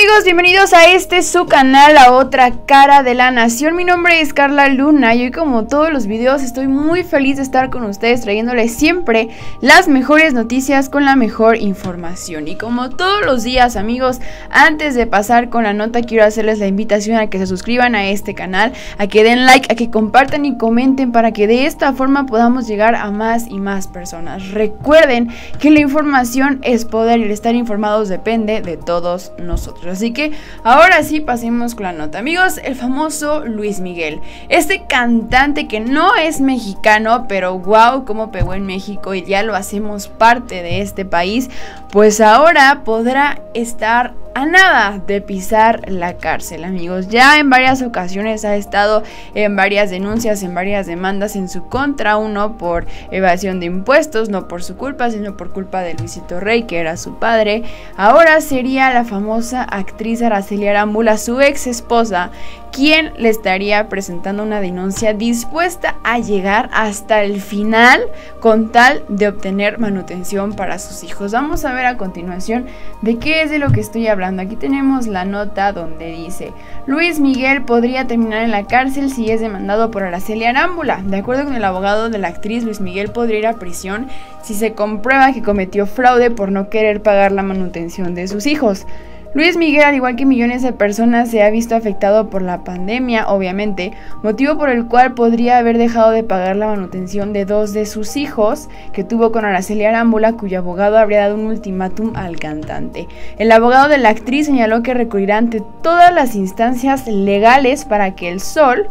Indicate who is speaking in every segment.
Speaker 1: amigos? Bienvenidos a este su canal, La Otra Cara de la Nación. Mi nombre es Carla Luna y hoy como todos los videos estoy muy feliz de estar con ustedes trayéndoles siempre las mejores noticias con la mejor información. Y como todos los días amigos, antes de pasar con la nota quiero hacerles la invitación a que se suscriban a este canal, a que den like, a que compartan y comenten para que de esta forma podamos llegar a más y más personas. Recuerden que la información es poder y el estar informados depende de todos nosotros. Así que ahora sí pasemos con la nota. Amigos, el famoso Luis Miguel. Este cantante que no es mexicano, pero wow, cómo pegó en México y ya lo hacemos parte de este país, pues ahora podrá estar a nada de pisar la cárcel, amigos. Ya en varias ocasiones ha estado en varias denuncias, en varias demandas en su contra, uno por evasión de impuestos, no por su culpa, sino por culpa de Luisito Rey, que era su padre. Ahora sería la famosa actriz Araceli Arámbula, su ex esposa, quien le estaría presentando una denuncia dispuesta a llegar hasta el final con tal de obtener manutención para sus hijos. Vamos a ver a continuación de qué es de lo que estoy hablando. Aquí tenemos la nota donde dice, Luis Miguel podría terminar en la cárcel si es demandado por Araceli Arámbula. De acuerdo con el abogado de la actriz, Luis Miguel podría ir a prisión si se comprueba que cometió fraude por no querer pagar la manutención de sus hijos. Luis Miguel, al igual que millones de personas, se ha visto afectado por la pandemia, obviamente, motivo por el cual podría haber dejado de pagar la manutención de dos de sus hijos que tuvo con Araceli Arámbula, cuyo abogado habría dado un ultimátum al cantante. El abogado de la actriz señaló que recurrirá ante todas las instancias legales para que el Sol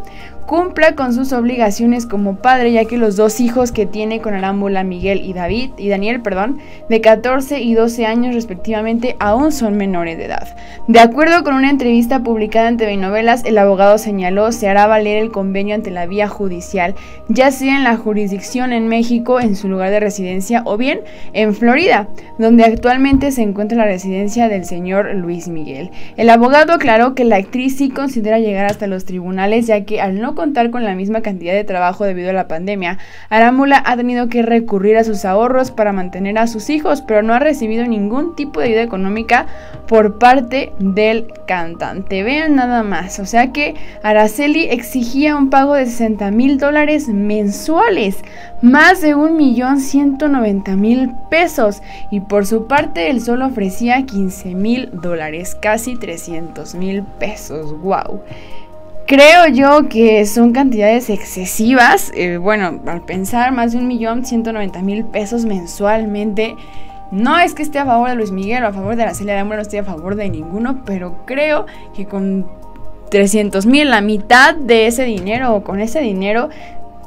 Speaker 1: cumpla con sus obligaciones como padre, ya que los dos hijos que tiene con Arámbula, Miguel y David y Daniel, perdón, de 14 y 12 años respectivamente, aún son menores de edad. De acuerdo con una entrevista publicada en TV Novelas, el abogado señaló se hará valer el convenio ante la vía judicial, ya sea en la jurisdicción en México, en su lugar de residencia, o bien en Florida, donde actualmente se encuentra la residencia del señor Luis Miguel. El abogado aclaró que la actriz sí considera llegar hasta los tribunales, ya que al no contar con la misma cantidad de trabajo debido a la pandemia, Arámbula ha tenido que recurrir a sus ahorros para mantener a sus hijos, pero no ha recibido ningún tipo de ayuda económica por parte del cantante. Vean nada más, o sea que Araceli exigía un pago de 60 mil dólares mensuales, más de un millón ciento noventa mil pesos, y por su parte él solo ofrecía 15 mil dólares, casi 300 mil pesos. ¡Wow! Creo yo que son cantidades excesivas. Eh, bueno, al pensar más de un millón ciento noventa mil pesos mensualmente. No es que esté a favor de Luis Miguel o a favor de la Celia de no estoy a favor de ninguno, pero creo que con 300 mil, la mitad de ese dinero o con ese dinero,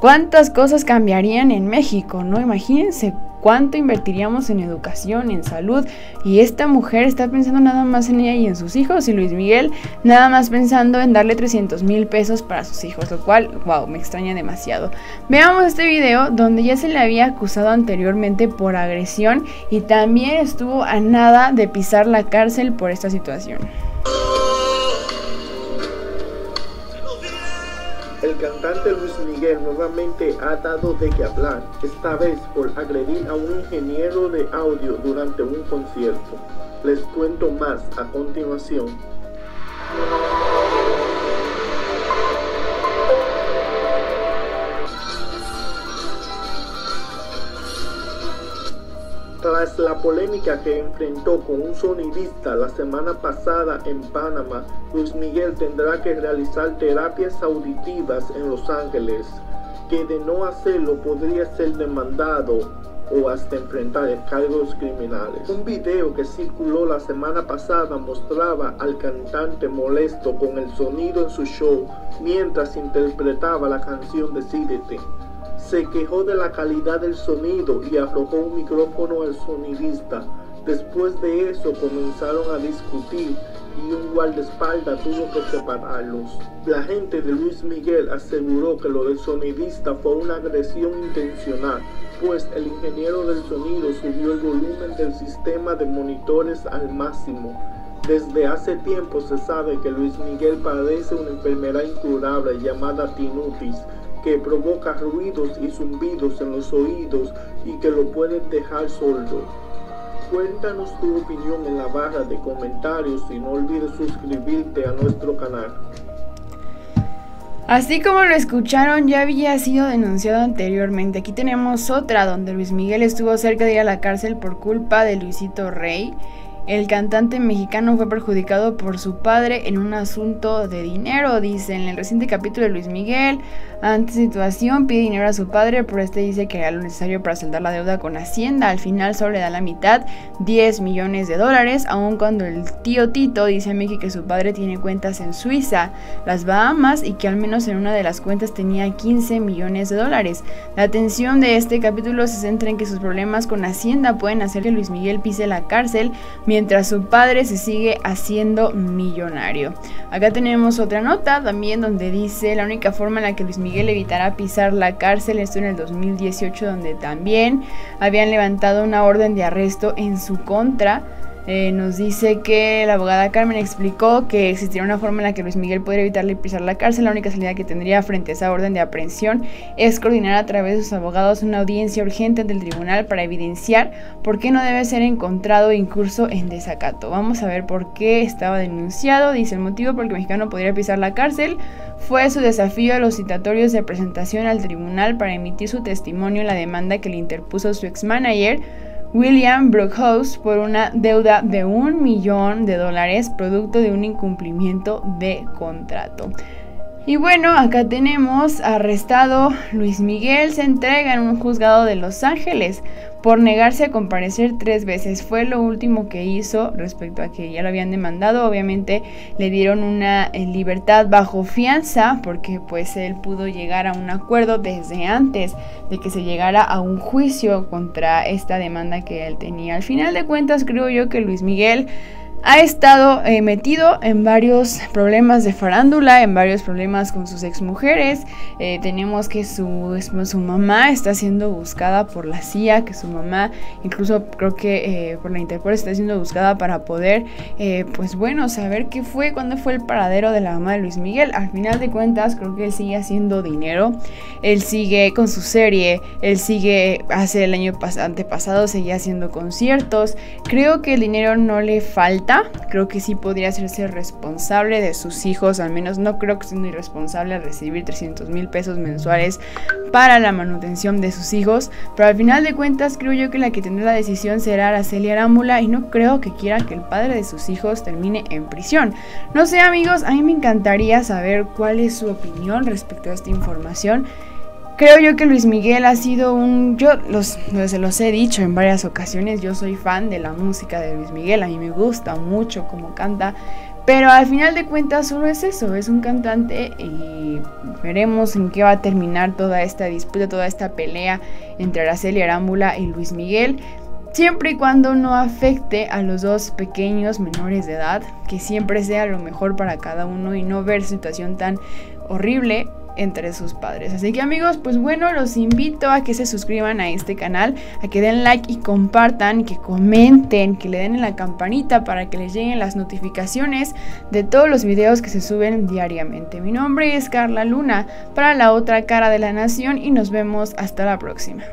Speaker 1: ¿cuántas cosas cambiarían en México? ¿No? Imagínense cuánto invertiríamos en educación, en salud. Y esta mujer está pensando nada más en ella y en sus hijos. Y Luis Miguel nada más pensando en darle 300 mil pesos para sus hijos. Lo cual, wow, me extraña demasiado. Veamos este video donde ya se le había acusado anteriormente por agresión. Y también estuvo a nada de pisar la cárcel por esta situación.
Speaker 2: El cantante Luis Miguel nuevamente ha dado de qué hablar, esta vez por agredir a un ingeniero de audio durante un concierto. Les cuento más a continuación. Tras la polémica que enfrentó con un sonidista la semana pasada en Panamá, Luis Miguel tendrá que realizar terapias auditivas en Los Ángeles, que de no hacerlo podría ser demandado o hasta enfrentar cargos criminales. Un video que circuló la semana pasada mostraba al cantante molesto con el sonido en su show mientras interpretaba la canción Decídete se quejó de la calidad del sonido y aflojó un micrófono al sonidista. Después de eso comenzaron a discutir y un guardaespaldas tuvo que separarlos. La gente de Luis Miguel aseguró que lo del sonidista fue una agresión intencional, pues el ingeniero del sonido subió el volumen del sistema de monitores al máximo. Desde hace tiempo se sabe que Luis Miguel padece una enfermedad incurable llamada tinnitus que provoca ruidos y zumbidos en los oídos y que lo pueden dejar sordo. Cuéntanos tu opinión en la barra de comentarios y no olvides suscribirte a nuestro canal.
Speaker 1: Así como lo escucharon, ya había sido denunciado anteriormente. Aquí tenemos otra donde Luis Miguel estuvo cerca de ir a la cárcel por culpa de Luisito Rey. El cantante mexicano fue perjudicado por su padre en un asunto de dinero, dice en el reciente capítulo de Luis Miguel. Ante situación pide dinero a su padre, pero este dice que era lo necesario para saldar la deuda con Hacienda. Al final solo le da la mitad, 10 millones de dólares, aun cuando el tío Tito dice a México que su padre tiene cuentas en Suiza, las Bahamas y que al menos en una de las cuentas tenía 15 millones de dólares. La atención de este capítulo se centra en que sus problemas con Hacienda pueden hacer que Luis Miguel pise la cárcel mientras su padre se sigue haciendo millonario. Acá tenemos otra nota también donde dice la única forma en la que Luis Miguel evitará pisar la cárcel, esto en el 2018 donde también habían levantado una orden de arresto en su contra. Eh, nos dice que la abogada Carmen explicó que existiría una forma en la que Luis Miguel podría evitarle pisar la cárcel. La única salida que tendría frente a esa orden de aprehensión es coordinar a través de sus abogados una audiencia urgente ante el tribunal para evidenciar por qué no debe ser encontrado incurso en desacato. Vamos a ver por qué estaba denunciado. Dice el motivo por el que mexicano podría pisar la cárcel fue su desafío a los citatorios de presentación al tribunal para emitir su testimonio en la demanda que le interpuso su ex-manager, William Brookhouse, por una deuda de un millón de dólares producto de un incumplimiento de contrato. Y bueno, acá tenemos arrestado Luis Miguel, se entrega en un juzgado de Los Ángeles por negarse a comparecer tres veces. Fue lo último que hizo respecto a que ya lo habían demandado. Obviamente le dieron una eh, libertad bajo fianza porque pues él pudo llegar a un acuerdo desde antes de que se llegara a un juicio contra esta demanda que él tenía. Al final de cuentas creo yo que Luis Miguel ha estado eh, metido en varios problemas de farándula, en varios problemas con sus exmujeres. Eh, tenemos que su, su mamá está siendo buscada por la CIA, que su mamá incluso creo que eh, por la Interpol está siendo buscada para poder, pues bueno, saber qué fue, cuándo fue el paradero de la mamá de Luis Miguel. Al final de cuentas creo que él sigue haciendo dinero, él sigue con su serie, él sigue, hace el año antepasado seguía haciendo conciertos. Creo que el dinero no le falta creo que sí podría hacerse responsable de sus hijos, al menos no creo que sea muy irresponsable recibir 300 mil pesos mensuales para la manutención de sus hijos, pero al final de cuentas creo yo que la que tendrá la decisión será Araceli Arámbula y no creo que quiera que el padre de sus hijos termine en prisión. No sé amigos, a mí me encantaría saber cuál es su opinión respecto a esta información. Creo yo que Luis Miguel ha sido un... Yo los, se los he dicho en varias ocasiones, yo soy fan de la música de Luis Miguel, a mí me gusta mucho cómo canta, pero al final de cuentas solo es eso, es un cantante y veremos en qué va a terminar toda esta disputa, toda esta pelea entre Araceli Arámbula y Luis Miguel. Siempre y cuando no afecte a los dos pequeños menores de edad, que siempre sea lo mejor para cada uno y no ver situación tan horrible entre sus padres. Así que amigos, pues bueno, los invito a que se suscriban a este canal, a que den like y compartan, que comenten, que le den en la campanita para que les lleguen las notificaciones de todos los videos que se suben diariamente. Mi nombre es Carla Luna para la otra cara de la nación y nos vemos hasta la próxima.